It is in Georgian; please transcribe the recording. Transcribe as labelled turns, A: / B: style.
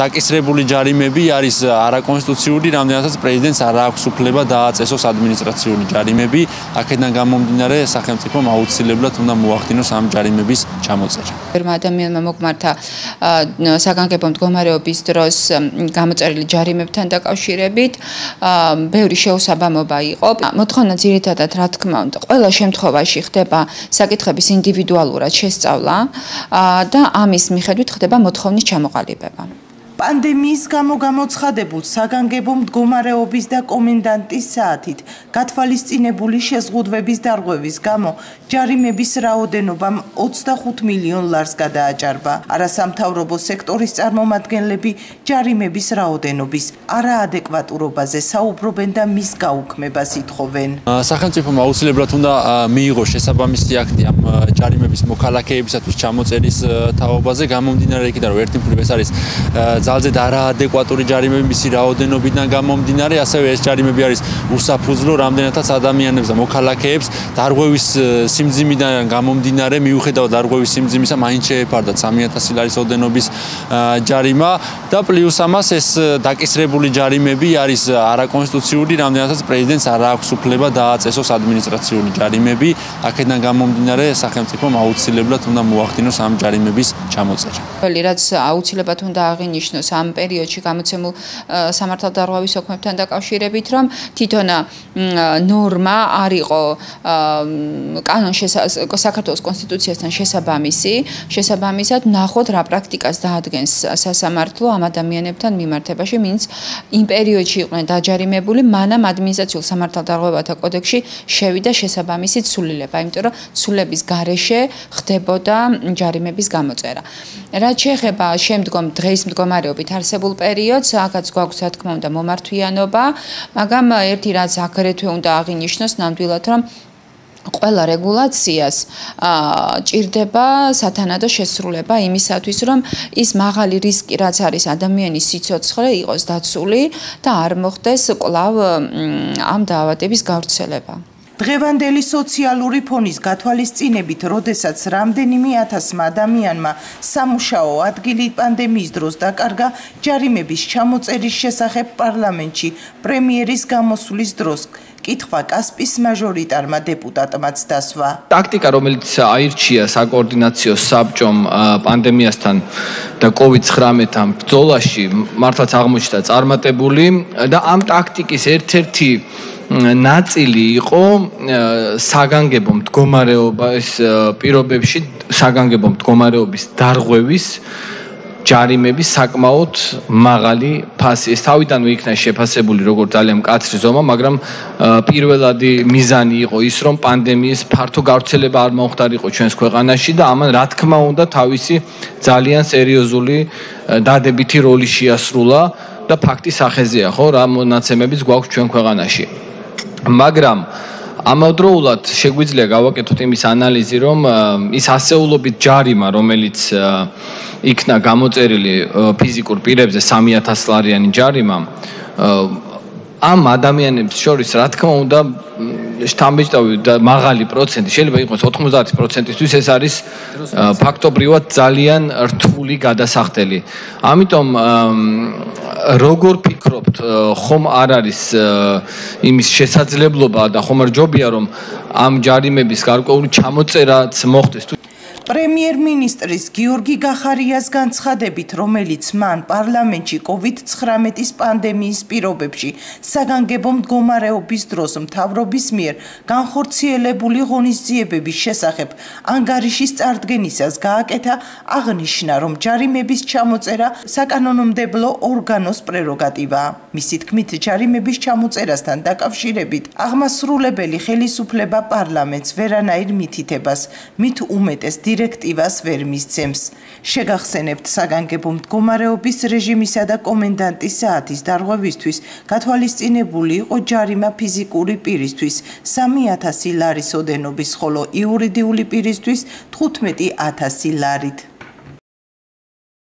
A: დაკისრებული ჯარიმები არის არაკონსტიტუციური, რამდენადაც პრეზიდენტს არ აქვს უფლება დააწესოს ადმინისტრაციული ჯარიმები. აქედან გამომდინარე, სახელმწიფომ აუცილებლად უნდა მოახდინოს ამ ჯარიმების ჩამოწერა.
B: ერმა ადამიანმა მოგმართა საგანგებო მდგომარეობის დროს გამოწერილი ჯარიმებთან დაკავშირებით, ბევრი შეუსაბამობა იყო. მოთხოვნა ძირითადად რა თქმა უნდა, ყველა შემთხვევაში ხდება საკითხების ინდივიდუალურად შესწავლა და ამის მიხედვით ხდება მოთხოვნის ჩამოყალიბება.
C: პანდემიის გამო გამოცხადებულ საგანგებო მდგომარეობის და კომენდანტის საათით გათვალისწინებული შეზღუდვების დარღვევის გამო ჯარიმების რაოდენობამ 25 მილიონ ლარს გადააჭარბა. არასამთავრობო სექტორის წარმომადგენლები ჯარიმების რაოდენობის არაადეკვატურობაზე საუბრობენ და მის გაუქმებას ითხოვენ.
A: სახელმწიფომ აუცილებლად უნდა მიიღოს შესაბამისი აქტი ამ ჯარიმების მოქალაქეებისათვის ჩამოწერის თაობაზე გამომდინარე იქიდან რომ ერთი მხრივ ეს არის ძალზე არაადეკვატური ჯარიმები მისი რაოდენობიდან გამომდინარე, ასევე ეს ჯარიმები არის უსაფუძვლო რამდენადაც ადამიანებს და მოქალაქეებს დარღვევის სიმძიმიდან გამომდინარე, მიუხედავად დარღვევის სიმძიმისა, მაინც შეეფარდა 3000 ლარის ოდენობის ჯარიმა და პლუს ამას ეს დაკისრებული ჯარიმები არის არაკონსტიტუციური, რამდენადაც პრეზიდენტს არ აქვს უფლება დააწესოს ადმინისტრაციული ჯარიმები. აქედან გამომდინარე, სახელმწიფომ აუცილებლად უნდა მოახდინოს ამ ჯარიმების ჩამოწერა.
B: ყველი რაც აუცილებლად უნდა აღინიშნოს ნიშნავს ამ პერიოდში გამოცემულ სამართალდარღვევის ოქმებთან დაკავშირებით, რომ თვითონ ნორმა არ იყო კანონ საქართველოს კონსტიტუციასთან შესაბამისი, შესაბამისად ნახოთ რა პრაქტიკას დაადგენს სასამართლო ამ ადამიანებთან მიმართებაში, ვინც იმ პერიოდში იყვნენ დაჯარიმებული, მანამ ადმინისტრაციულ სამართალდარღვევათა კოდექსში შევიდა შესაბამისი ცვლილება, იმიტომ რომ ცვლილების გარეშე ხდებოდა ჯარიმების გამოწერა. რაც შეეხება შემდგომ მდგომარეობას მდგომარეობით არსებულ პერიოდს, აქაც გვაქვს რა თქმა უნდა მომართვიანობა, მაგრამ ერთი რაც აგრეთვე უნდა აღინიშნოს ნამდვილად, რომ ყველა რეგულაციას ჭირდება სათანადო შესრულება იმისათვის, რომ ის მაღალი რისკი, რაც არის ადამიანის სიცოცხლე, იყოს დაცული და არ მოხდეს კვლავ ამ დაავადების გავრცელება.
C: დღევანდელი სოციალური ფონის გათვალისწინებით, როდესაც რამდენიმე ათასმა ადამიანმა სამუშაო ადგილი პანდემიის დროს დაკარგა, ჯარიმების ჩამოწერის შესახებ პარლამენტში პრემიერის გამოსვლის დროს კითხვა კასპის მაჟორიტარმა დეპუტატმაც დასვა.
D: ტაქტიკა, რომელიც აირჩია საკოორდინაციო საბჭომ პანდემიასთან და COVID-19-თან ბრძოლაში, მართლაც აღმოჩნდა წარმატებული და ამ ტაქტიკის ერთ-ერთი ნაწილი იყო საგანგებო მდგომარეობის პირობებში საგანგებო მდგომარეობის დარღვევის ჯარიმების საკმაოდ მაღალი ფასი. ეს თავიდანვე იქნა შეფასებული როგორც ძალიან მკაცრი ზომა, მაგრამ პირველადი მიზანი იყო ის, რომ პანდემიის ფართო გავრცელება არ მომხდარიყო ჩვენს ქვეყანაში და ამან რა თქმა უნდა თავისი ძალიან სერიოზული დადებითი როლი შეასრულა და ფაქტი სახეზეა, ხო, რა მონაცემებიც გვაქვს ჩვენ ქვეყანაში. მაგრამ ამავდროულად შეგვიძლია გავაკეთოთ იმის ანალიზი, რომ ის ასეულობით ჯარიმა, რომელიც იქნა გამოწერილი ფიზიკურ პირებზე 3000 ლარიანი ჯარიმა, ამ ადამიანებს შორის რა თქმა უნდა შთამბეჭდავი და მაღალი პროცენტი შეიძლება იყოს 90%-ისთვის ეს არის ფაქტობრივად ძალიან რთული გადასახდელი. ამიტომ როგორ ფიქრობთ, ხომ არ არის იმის შესაძლებლობა და ხომ არ ჯობია რომ ამ ჯარიმების გარკვეული ჩამოწერაც მოხდეს თუ
C: პრემიერ-მინისტრის გიორგი გახარიას განცხადებით, რომელიც მან პარლამენტში COVID-19-ის პანდემიის პირობებში საგანგებო მდგომარეობის დროს მთავრობის მიერ განხორციელებული ღონისძიებების შესახებ ანგარიშის წარდგენისას გააკეთა, აღნიშნა, რომ ჯარიმების ჩამოწერა საკანონმდებლო ორგანოს პრეროგატივაა. მისი თქმით, ჯარიმების ჩამოწერასთან დაკავშირებით აღმასრულებელი ხელისუფლება პარლამენტს ვერანაირ მითითებას მით უმეტეს დირექტივას ვერ მისცემს. შეგახსენებთ საგანგებო მდგომარეობის რეჟიმისა და კომენდანტის საათის დარღვევისთვის გათვალისწინებული იყო ჯარიმა ფიზიკური პირისთვის 3000 ლარის ოდენობის, ხოლო იურიდიული პირისთვის 15000 ლარით.